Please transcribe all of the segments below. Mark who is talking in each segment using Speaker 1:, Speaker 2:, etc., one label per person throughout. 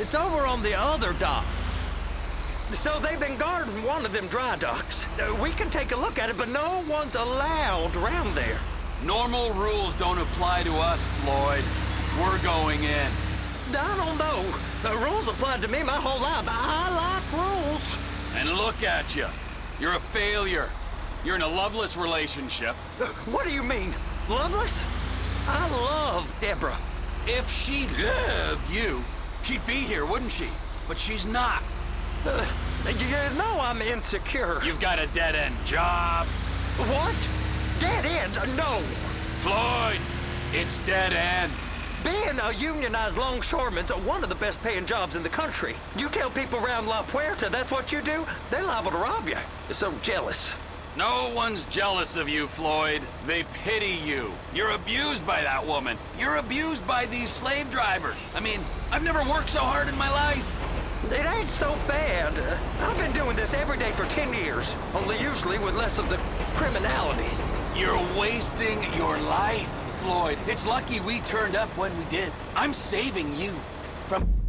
Speaker 1: It's over on the other dock. So they've been guarding one of them dry docks. Uh, we can take a look at it, but no one's allowed around there.
Speaker 2: Normal rules don't apply to us, Floyd. We're going in.
Speaker 1: I don't know. The rules applied to me my whole life. I like rules.
Speaker 2: And look at you. You're a failure. You're in a loveless relationship.
Speaker 1: Uh, What do you mean? Loveless? I love Deborah.
Speaker 2: If she loved you, she'd be here, wouldn't she? But she's not.
Speaker 1: Uh, you know I'm insecure.
Speaker 2: You've got a dead-end job.
Speaker 1: What? Dead end? Uh, No.
Speaker 2: Floyd, it's dead end.
Speaker 1: Being a unionized longshoreman's one of the best paying jobs in the country. You tell people around La Puerta that's what you do, they're liable to rob you. They're so jealous.
Speaker 2: No one's jealous of you, Floyd. They pity you. You're abused by that woman. You're abused by these slave drivers. I mean, I've never worked so hard in my life.
Speaker 1: It ain't so bad. I've been doing this every day for 10 years, only usually with less of the criminality.
Speaker 2: You're wasting your life, Floyd. It's lucky we turned up when we did. I'm saving you from...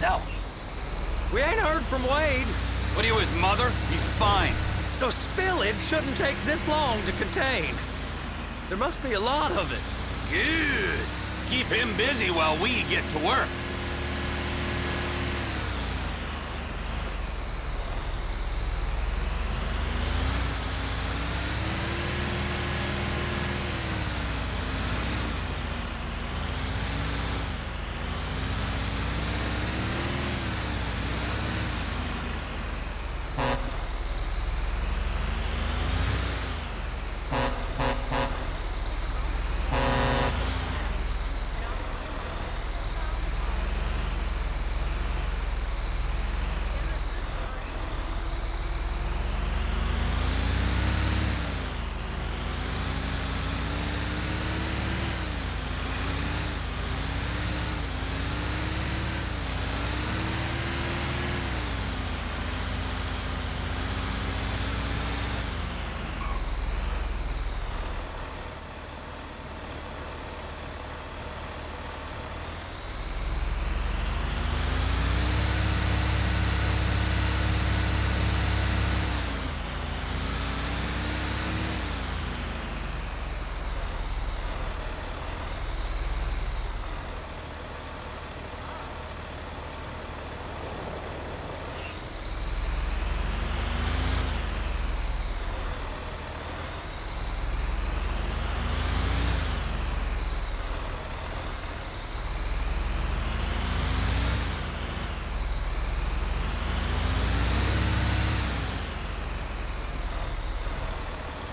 Speaker 2: yourself.
Speaker 1: We ain't heard from Wade.
Speaker 2: What are you, his mother? He's fine.
Speaker 1: The spillage shouldn't take this long to contain. There must be a lot of it.
Speaker 2: Good. Keep him busy while we get to work.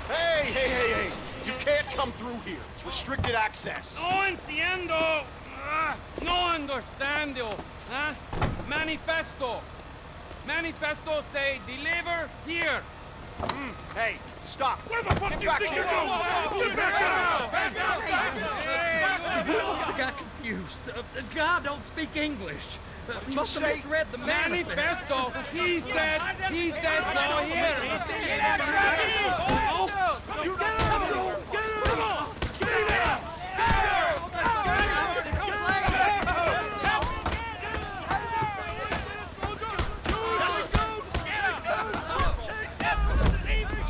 Speaker 3: Hey, hey, hey, hey! You can't come through here. It's restricted access.
Speaker 4: No entiendo. Ah, no understando. Huh? Manifesto. Manifesto say deliver here.
Speaker 3: Hey, stop.
Speaker 4: Where the fuck
Speaker 3: Get
Speaker 4: do you think you're going? Get back out! Back!
Speaker 1: We must have got confused. Uh, God don't speak English. Uh, must have misread the manifest.
Speaker 4: Manifesto. He said. He said go here. He said
Speaker 3: You get out of here! Get out of here!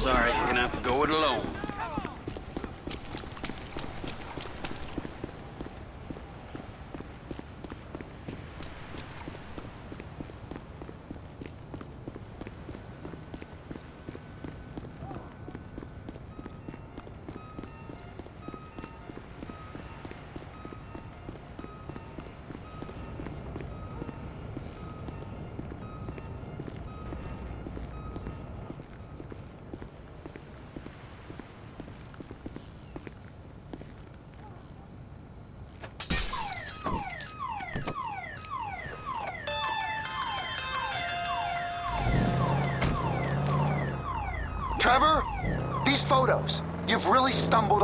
Speaker 2: Sorry, you're gonna have to go it alone.
Speaker 5: Trevor, these photos. You've really stumbled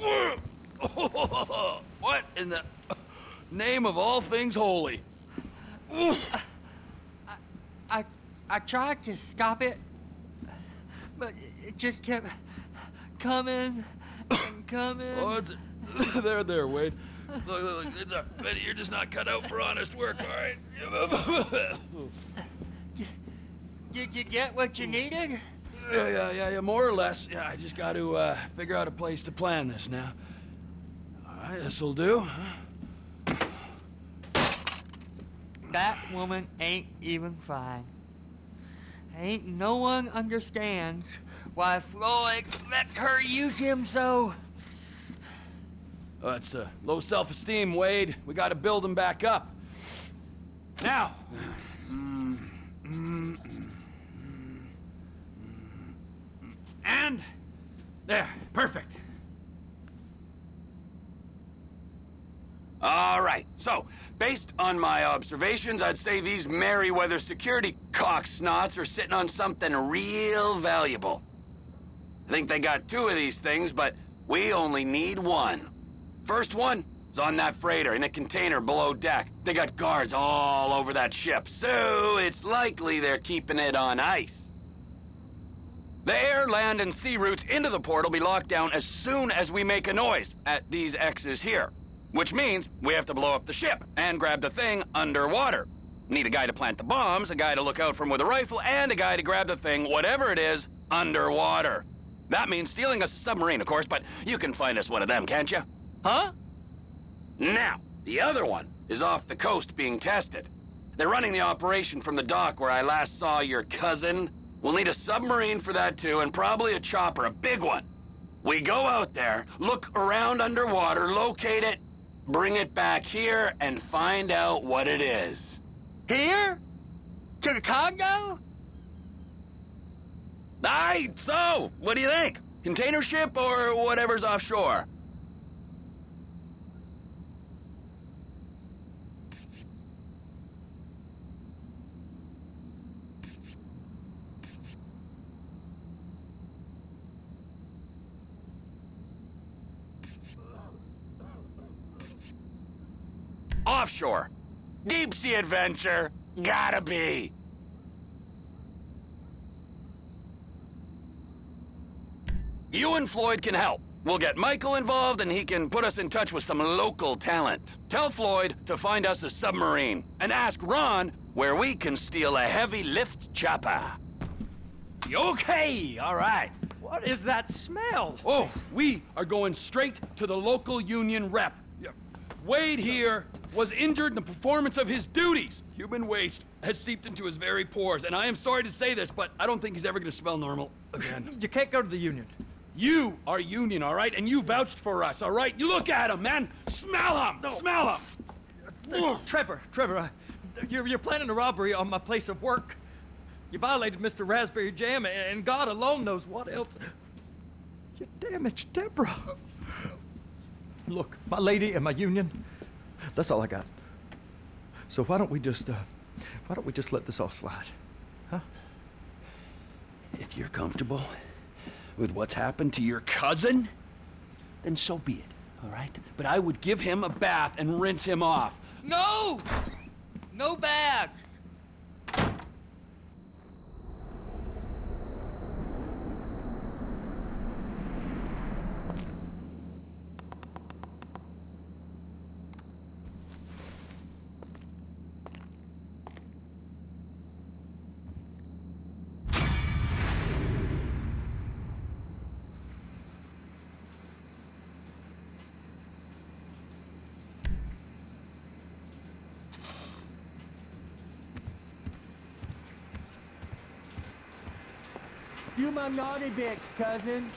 Speaker 2: what in the name of all things holy?
Speaker 6: I I tried to stop it, but it just kept coming and coming.
Speaker 2: Oh, it's there, there, Wade. Look, look, look. It's a, Betty, you're just not cut out for honest work, all right?
Speaker 6: Did you get what you needed?
Speaker 2: Yeah, yeah, yeah, yeah, more or less. Yeah, I just got to uh, figure out a place to plan this now. All right, this'll do.
Speaker 6: That woman ain't even fine. Ain't no one understands why Floyd lets her use him so.
Speaker 2: Oh, that's uh, low self-esteem, Wade. We got to build him back up. Now. And there, perfect. All right, so, based on my observations, I'd say these Merryweather security cocksnots are sitting on something real valuable. I think they got two of these things, but we only need one. First one is on that freighter in a container below deck. They got guards all over that ship, so it's likely they're keeping it on ice. The air, land, and sea routes into the port will be locked down as soon as we make a noise at these X's here. Which means we have to blow up the ship and grab the thing underwater. Need a guy to plant the bombs, a guy to look out for 'em with a rifle, and a guy to grab the thing, whatever it is, underwater. That means stealing us a submarine, of course, but you can find us one of them, can't you?
Speaker 6: Huh?
Speaker 2: Now, the other one is off the coast being tested. They're running the operation from the dock where I last saw your cousin. We'll need a submarine for that too, and probably a chopper, a big one. We go out there, look around underwater, locate it, bring it back here, and find out what it is.
Speaker 6: Here? To the condo?
Speaker 2: Aye, so, what do you think? Container ship or whatever's offshore? Offshore. Deep sea adventure. Gotta be. You and Floyd can help. We'll get Michael involved and he can put us in touch with some local talent. Tell Floyd to find us a submarine and ask Ron where we can steal a heavy lift chopper. Okay, all right.
Speaker 1: What is that smell?
Speaker 2: Oh, we are going straight to the local union rep. Wade here was injured in the performance of his duties. Human waste has seeped into his very pores, and I am sorry to say this, but I don't think he's ever going to smell normal again.
Speaker 1: You can't go to the union.
Speaker 2: You are union, all right? And you vouched for us, all right? You look at him, man. Smell him. Smell him.
Speaker 1: Trevor, Trevor, uh, you're, you're planning a robbery on my place of work. You violated Mr. Raspberry Jam, and God alone knows what else. You damaged Deborah. Look, my lady and my union, that's all I got. So why don't we just, uh, why don't we just let this all slide? Huh?
Speaker 2: If you're comfortable with what's happened to your cousin, then so be it, all right? But I would give him a bath and rinse him off.
Speaker 6: No! No bags! You my naughty bitch, cousin.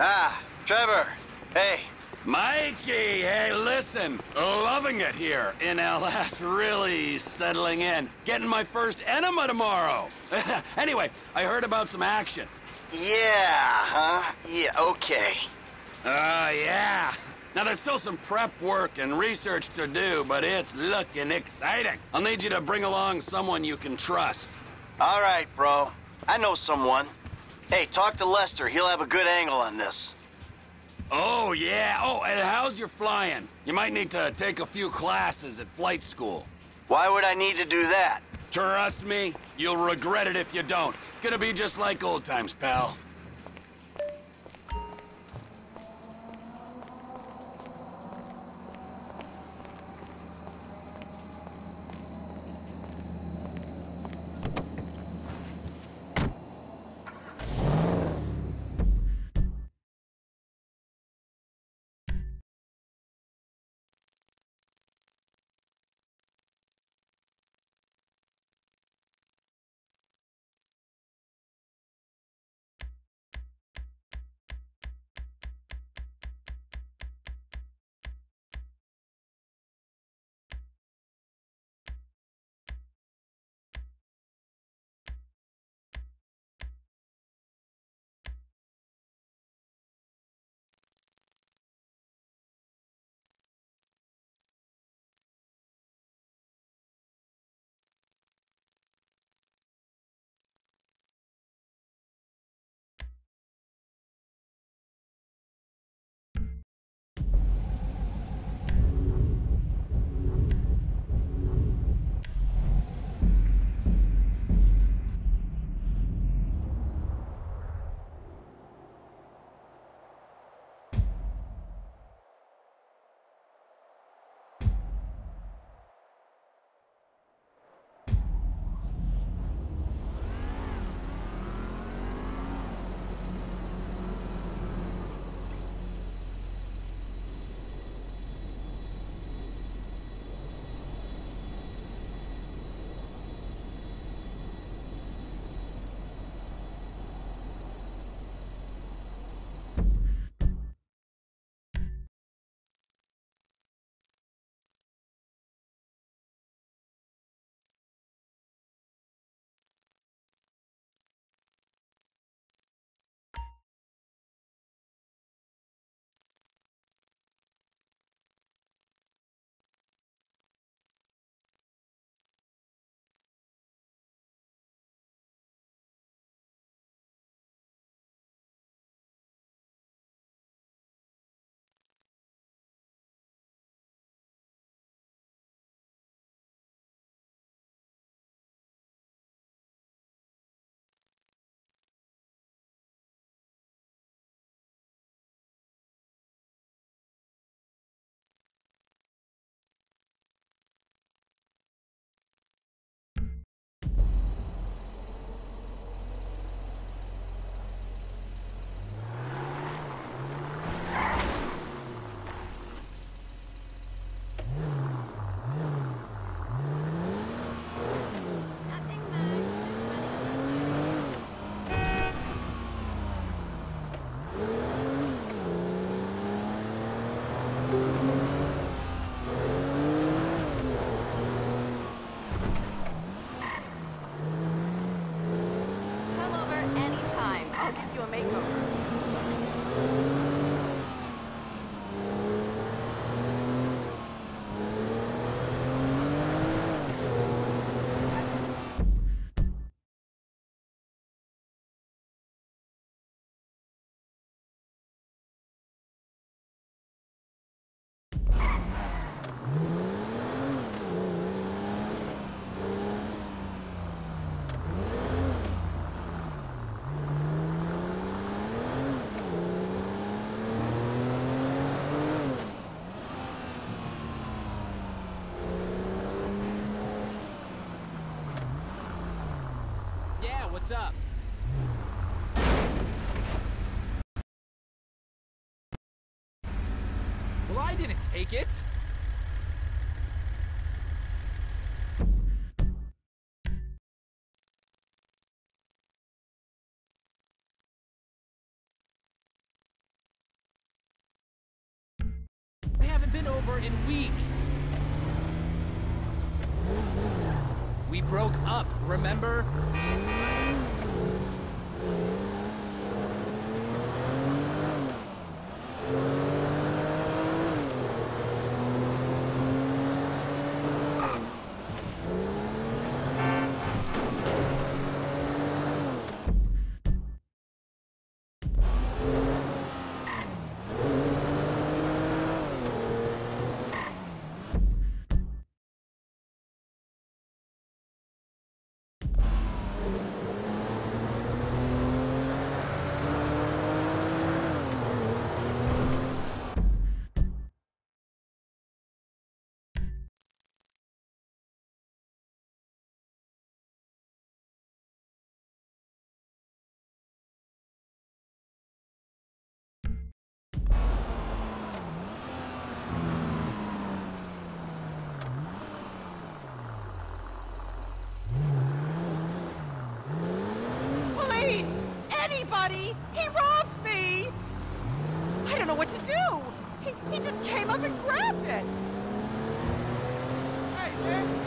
Speaker 7: Ah, Trevor. Hey,
Speaker 2: Mikey, hey, listen. Loving it here in LS. Really settling in. Getting my first enema tomorrow. anyway, I heard about some action.
Speaker 7: yeah, huh? Yeah, okay.
Speaker 2: Uh, yeah. Now, there's still some prep work and research to do, but it's looking exciting. I'll need you to bring along someone you can trust.
Speaker 7: All right, bro. I know someone.
Speaker 8: Hey, talk to Lester. He'll have a good angle on this.
Speaker 2: Oh, yeah. Oh, and how's your flying? You might need to take a few classes at flight school.
Speaker 8: Why would I need to do that?
Speaker 2: Trust me, you'll regret it if you don't. Gonna be just like old times, pal.
Speaker 9: What's up? Well, I didn't take it.
Speaker 10: He robbed me! I don't know what to do! He, he just came up and grabbed it!
Speaker 11: Hey, man!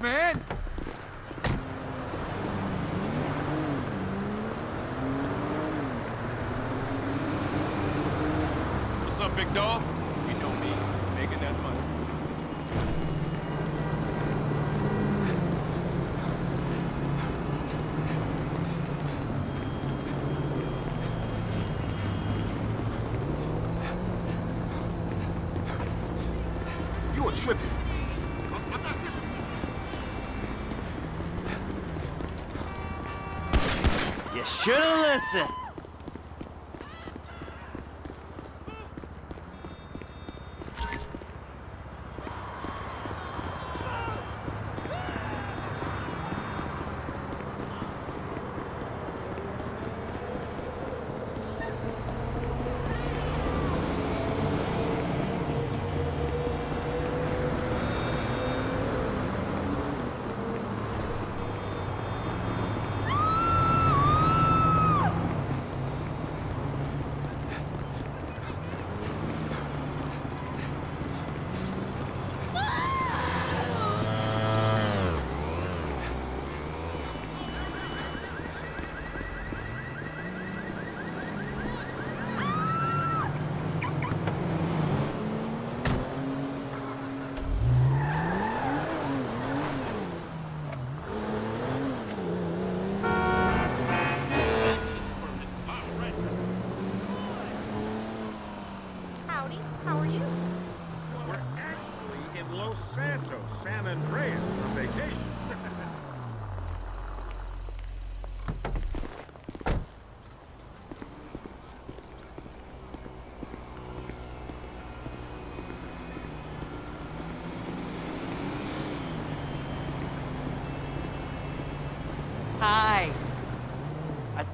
Speaker 11: Man!
Speaker 3: What's up, big dog?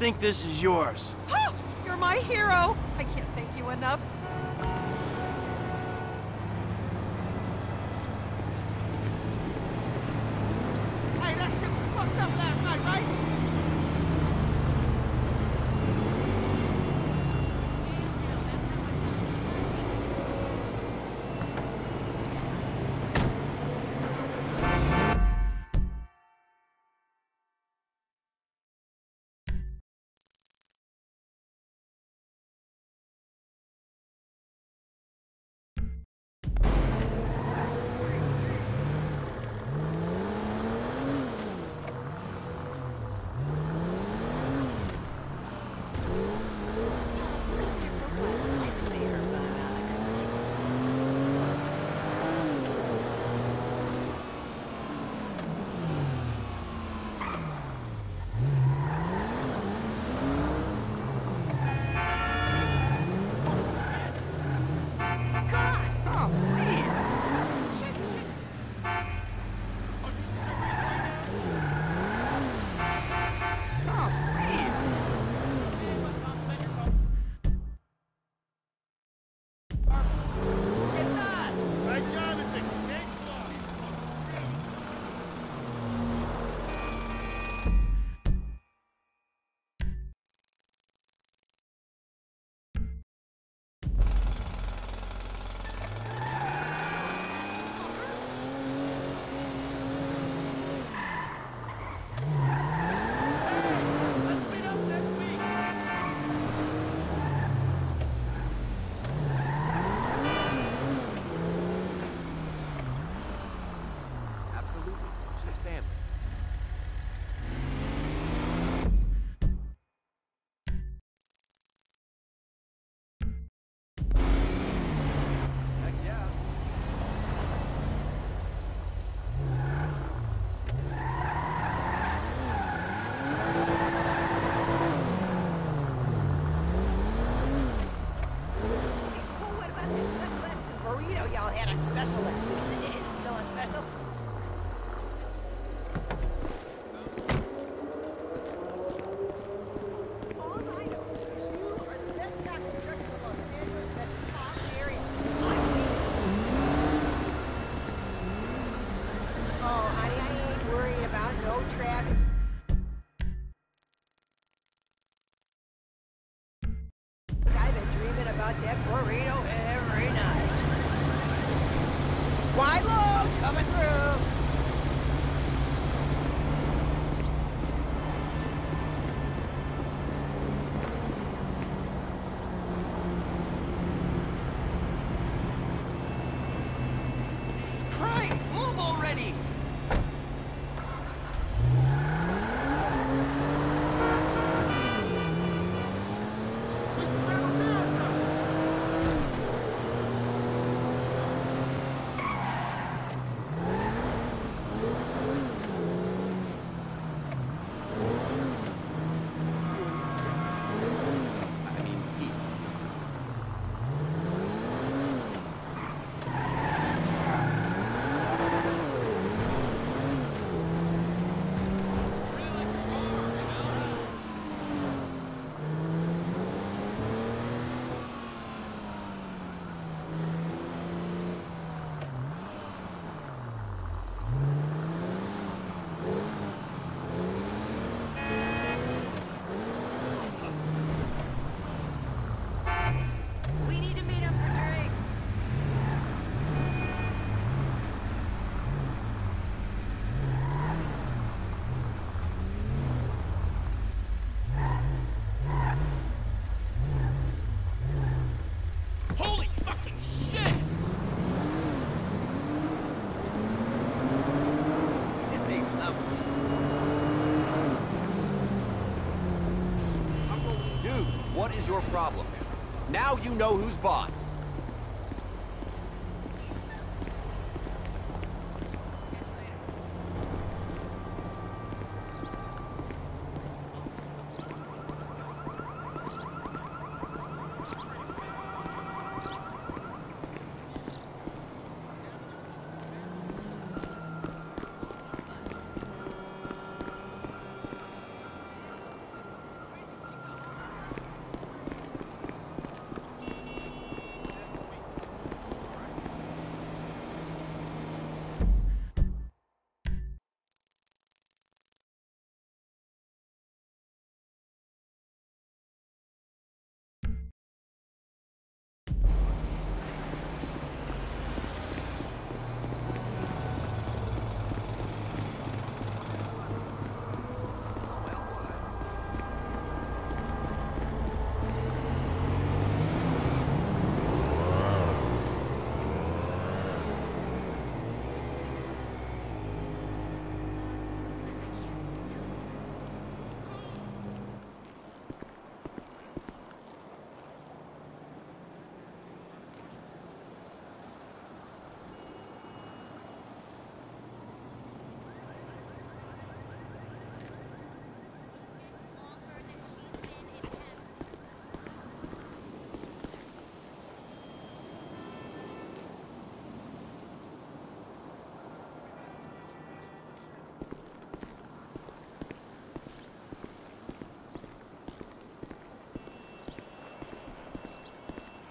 Speaker 8: Think this is yours.
Speaker 10: You're my hero! You
Speaker 12: know
Speaker 13: who's boss.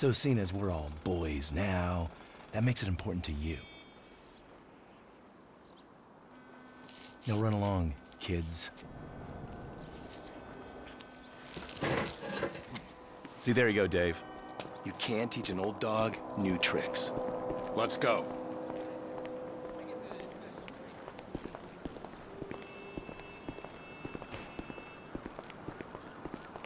Speaker 14: So seeing as we're all boys now, that makes it important to you. Now run along, kids. See, there you go, Dave. You can't teach an old dog new tricks.
Speaker 15: Let's go.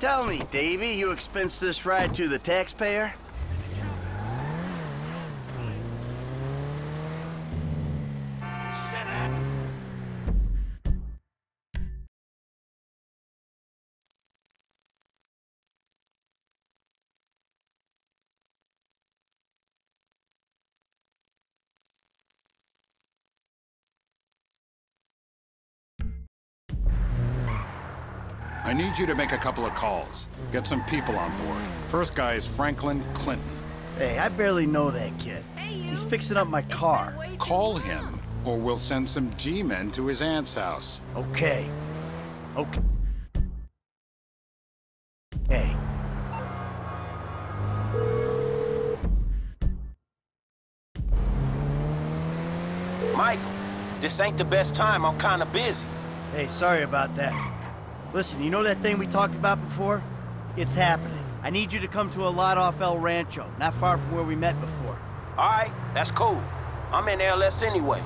Speaker 8: Tell me, Davy, you expense this ride to the taxpayer?
Speaker 15: Need you to make a couple of calls. Get some people on board. First guy is Franklin Clinton.
Speaker 8: Hey, I barely know that kid. He's fixing up my car.
Speaker 15: Call him, or we'll send some G-men to his aunt's house.
Speaker 8: Okay. Okay. Hey.
Speaker 13: Michael, this ain't the best time. I'm kinda busy.
Speaker 8: Hey, sorry about that. Listen, you know that thing we talked about before? It's happening. I need you to come to a lot off El Rancho, not far from where we met before.
Speaker 13: All right, that's cool. I'm in LS anyway.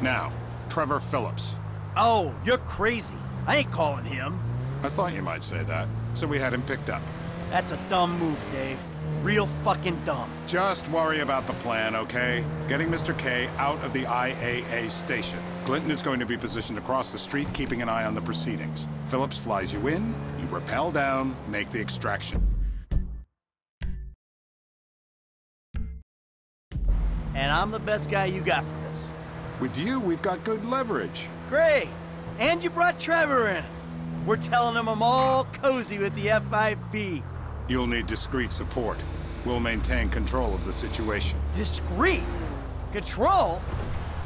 Speaker 15: Now, Trevor Phillips.
Speaker 8: Oh, you're crazy. I ain't calling him.
Speaker 15: I thought you might say that, so we had him picked up.
Speaker 8: That's a dumb move, Dave. Real fucking dumb.
Speaker 15: Just worry about the plan, okay? Getting Mr. K out of the IAA station. Clinton is going to be positioned across the street, keeping an eye on the proceedings. Phillips flies you in, you rappel down, make the extraction.
Speaker 8: And I'm the best guy you got for this.
Speaker 15: With you, we've got good leverage.
Speaker 8: Great. And you brought Trevor in. We're telling him I'm all cozy with the FIB.
Speaker 15: You'll need discreet support. We'll maintain control of the situation.
Speaker 8: Discreet? Control?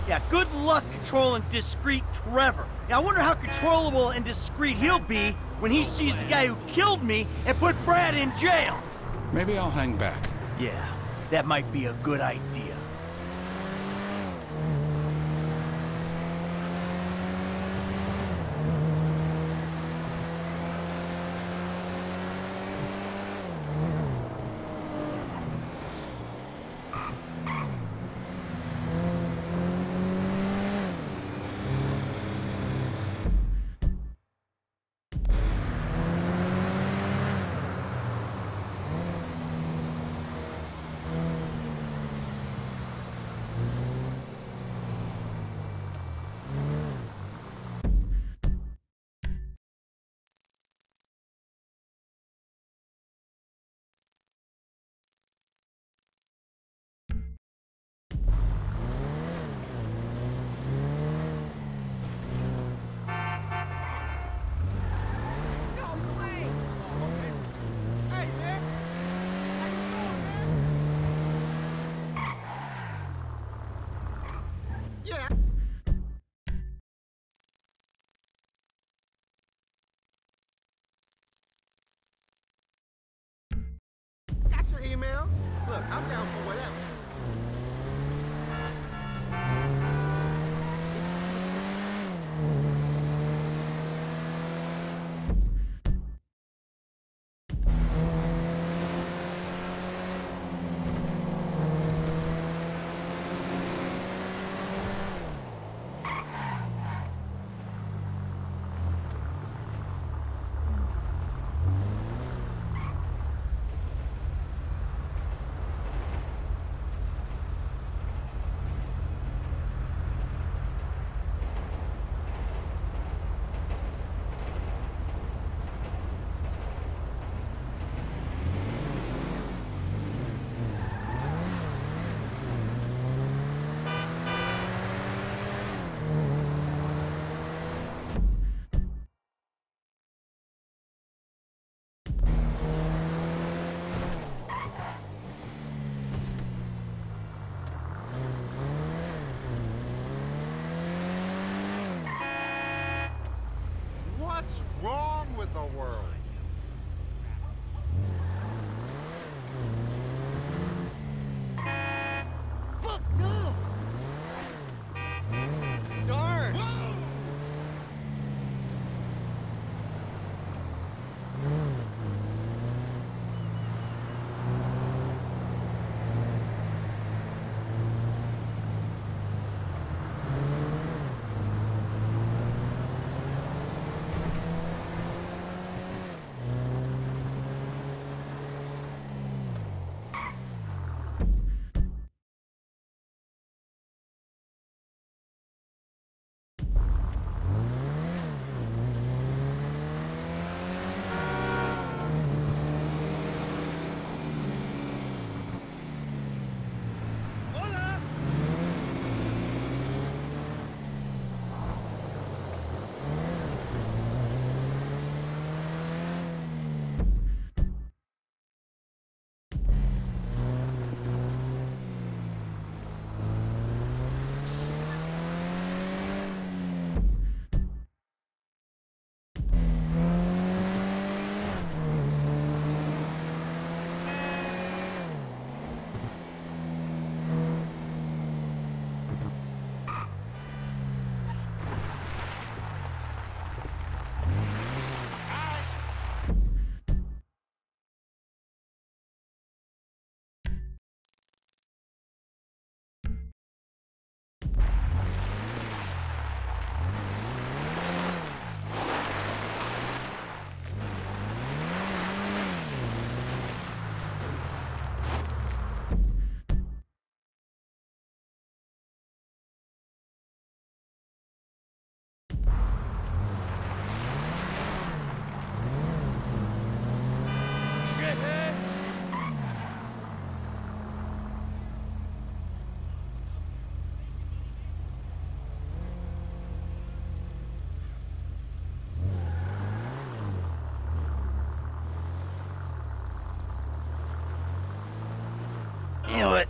Speaker 8: Yeah, good luck controlling discreet Trevor. Yeah, I wonder how controllable and discreet he'll be when he sees the guy who killed me and put Brad in jail.
Speaker 15: Maybe I'll hang back.
Speaker 8: Yeah, that might be a good idea.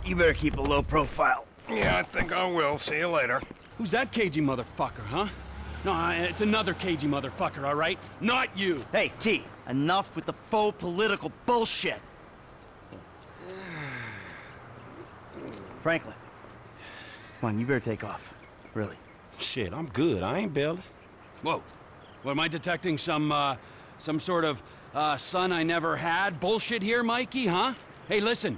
Speaker 8: You? You better keep a low profile.
Speaker 15: Yeah, I think I will. See you later.
Speaker 2: Who's that cagey motherfucker, huh? No, it's another cagey motherfucker, all right? Not you.
Speaker 8: Hey, T, enough with the faux political bullshit. Franklin, come on, you better take off. Really.
Speaker 16: Shit, I'm good. I ain't bailing.
Speaker 2: Whoa. What, am I detecting some, uh, some sort of, uh, son I never had bullshit here, Mikey, huh? Hey, listen,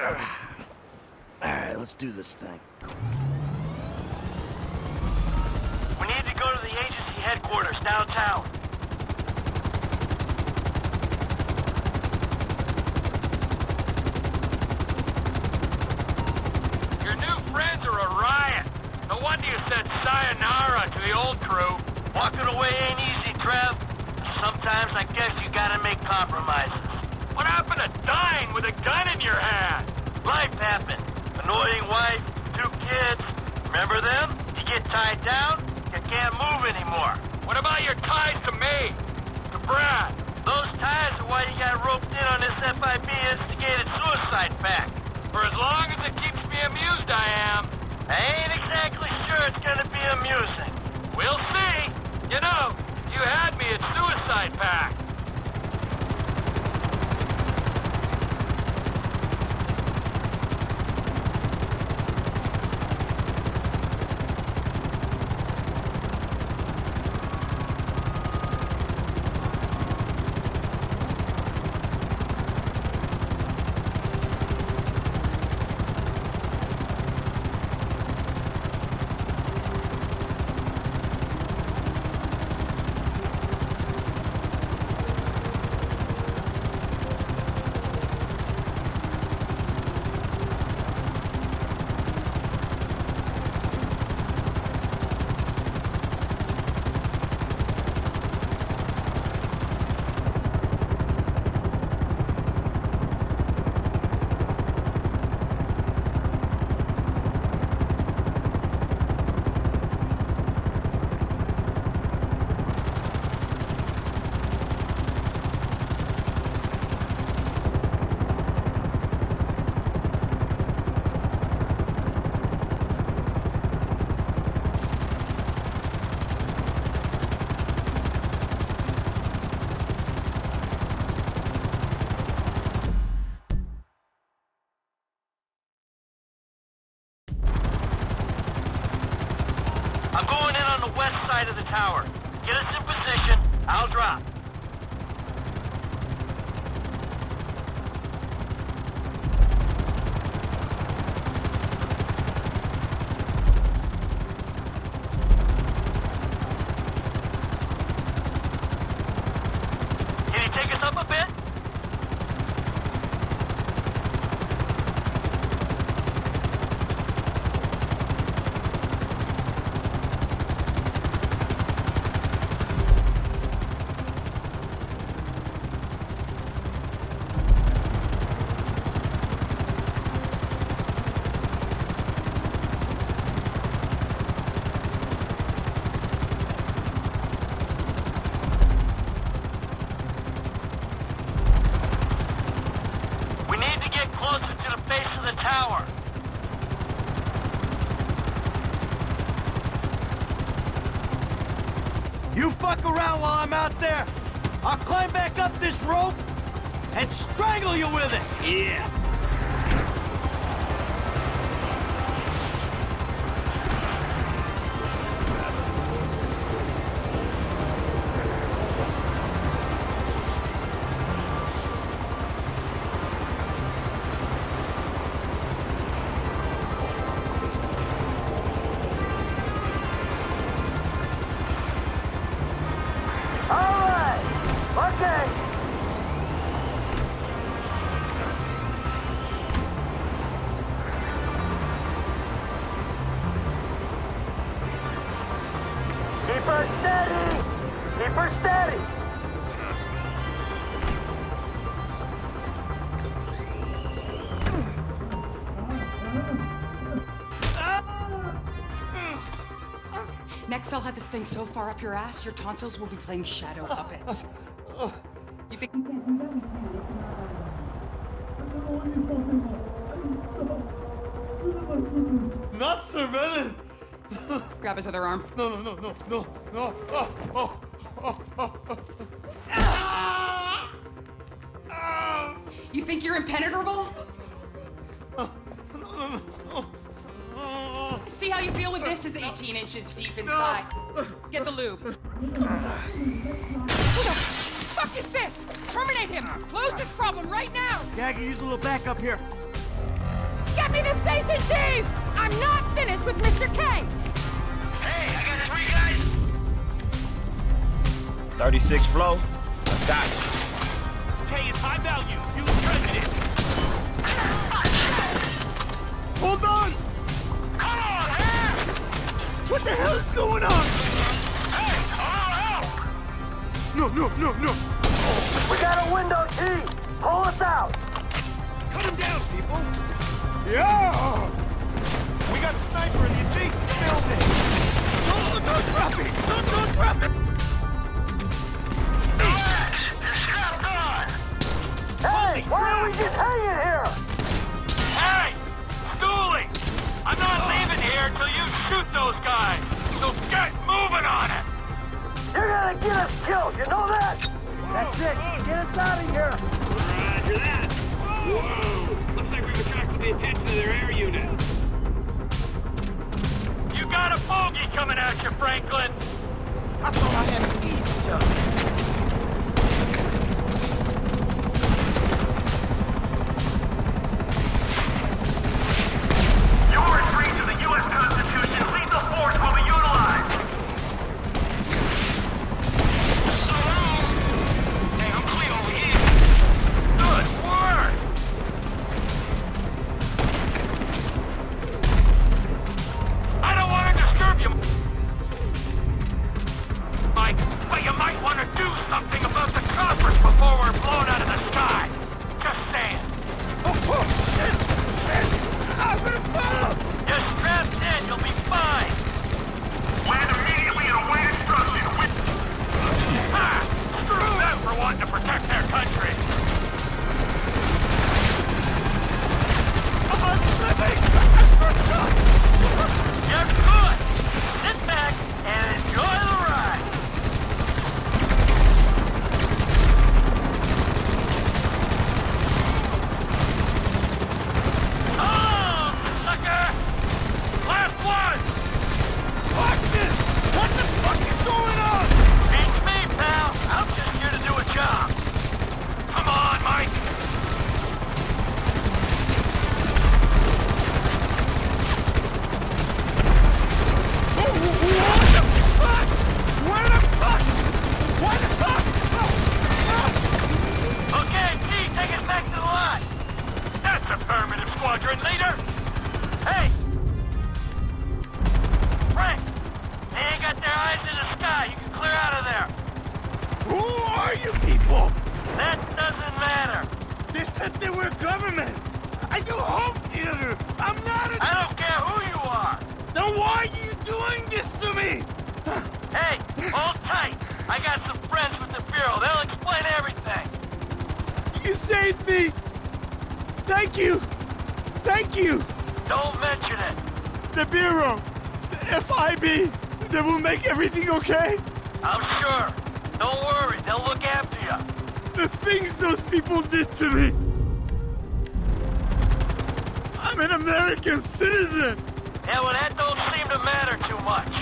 Speaker 8: Alright, let's do this thing.
Speaker 17: We need to go to the agency headquarters downtown. Your new friends are a riot. No wonder you said sayonara to the old crew. Walking away ain't easy, Trev. Sometimes I guess you gotta make compromises. What happened to dying with a gun in your hand? Life happened. Annoying wife, two kids. Remember them? You get tied down, you can't move anymore. What about your ties to me? To Brad? Those ties are why you got roped in on this FIB instigated suicide pact. For as long as it keeps me amused, I am. I ain't exactly sure it's gonna be amusing. We'll see. You know, you had me at suicide pact. I'm going in on the west side of the tower. Get us in position. I'll drop. Can you take us up a bit? We need to get closer to the base of the tower.
Speaker 7: You fuck out there. I'll climb back up this rope and strangle you with it. Yeah.
Speaker 18: Next, I'll have this thing so far up your ass, your tonsils will be playing shadow puppets. You think?
Speaker 17: Not surveillance!
Speaker 18: Grab his other arm.
Speaker 17: No, no, no, no, no, no. Oh, oh, oh, oh.
Speaker 18: You think you're impenetrable? See how you feel with this is 18 inches deep inside. Get the lube. Who the fuck is this? Terminate him! Close this problem right now!
Speaker 7: Yeah, I can use a little backup here.
Speaker 10: Get me the station chief! I'm not finished with Mr. K!
Speaker 17: Hey, I got three guys.
Speaker 13: 36 flow. I got it.
Speaker 17: K is high value. Use prejudice.
Speaker 7: Hold on!
Speaker 17: Come on, man!
Speaker 7: What the hell is going on?
Speaker 17: Hey, hello, help!
Speaker 7: No, no, no, no!
Speaker 17: We got a window, T. Pull us out.
Speaker 7: Cut him down, people! Yeah!
Speaker 14: We got a sniper in the adjacent building.
Speaker 7: Don't, don't drop it! Don't, don't drop it!
Speaker 17: Relax. You're strapped on. Hey, why are we just hanging here? Hey, Dooley! I'm not leaving here till you shoot those guys. So get moving on it. You're gonna get us killed. You know that? That's it. Get us out of here. Roger that. Whoa! Looks like we've attracted the attention of their air unit. You got a bogey coming at you, Franklin.
Speaker 7: I thought I had an easy job. Saved me. Thank you. Thank you.
Speaker 17: Don't mention it.
Speaker 7: The Bureau. The FIB. They will make everything okay?
Speaker 17: I'm sure. Don't worry. They'll look after you.
Speaker 7: The things those people did to me. I'm an American citizen.
Speaker 17: Yeah, well, that don't seem to matter too much.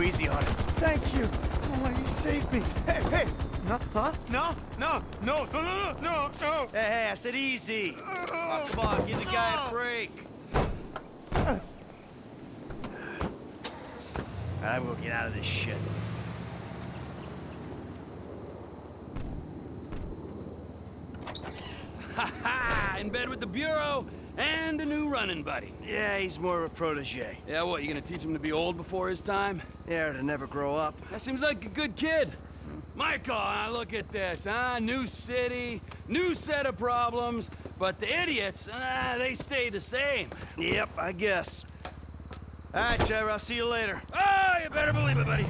Speaker 8: Go easy on it.
Speaker 7: Thank you. Oh, you saved me. Hey, hey. No, huh?
Speaker 8: No, no, no, no, no, no, no. Hey, hey, I said easy. Oh, come on, give the guy a break. I'm gonna get out of this shit.
Speaker 2: Ha ha! In bed with the Bureau and a new running buddy.
Speaker 8: Yeah, he's more of a protege.
Speaker 2: Yeah, what, you gonna teach him to be old before his time?
Speaker 8: Yeah, to never grow up.
Speaker 2: That seems like a good kid. Michael, now look at this, huh? New city, new set of problems, but the idiots, uh, they stay the same.
Speaker 8: Yep, I guess. All right, Trevor, I'll see you later.
Speaker 2: Oh, you better believe it, buddy.